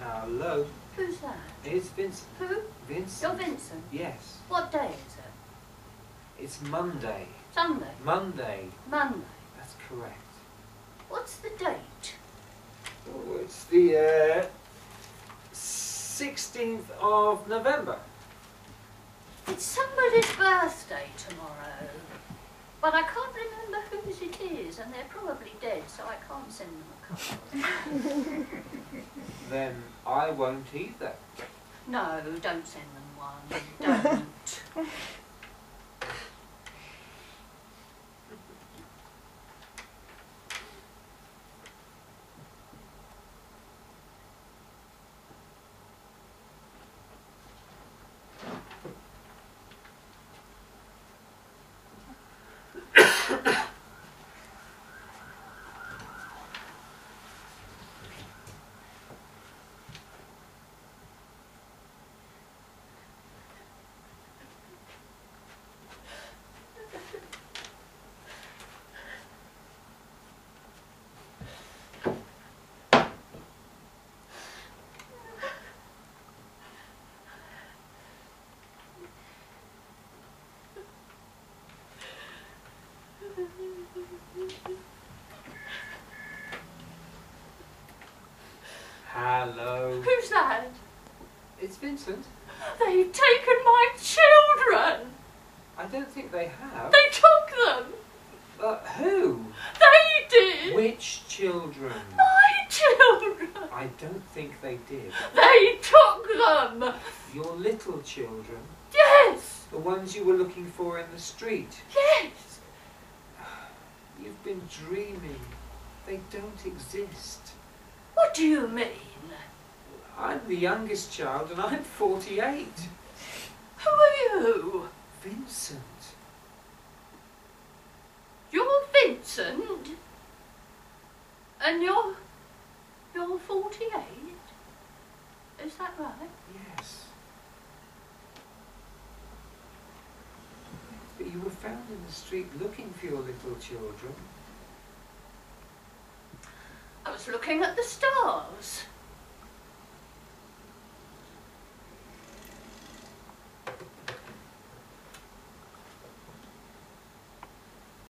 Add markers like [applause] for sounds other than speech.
Hello, Who's that? it's Vincent. Who? Vincent. You're Vincent. Yes, What day is it? it's Monday. Sunday. Monday. Monday. That's correct. What's the date? Oh, it's the uh, 16th of November. It's somebody's birthday tomorrow. But I can't remember whose it is, and they're probably dead, so I can't send them a card. [laughs] Then I won't either. no, don't send them one. Don't. [laughs] Hello. Who's that? It's Vincent. They've taken my children! I don't think they have. They took them! But who? They did! Which children? My children! I don't think they did. They took them! Your little children, Yes! the ones you were looking for in the street. Yes! You've been dreaming. They don't exist. What do you mean? I'm the youngest child and I'm 48. Who are you? Vincent. You're Vincent? And you're. you're 48? Is that right? Yes. But you were found in the street looking for your little children. I was looking at the stars.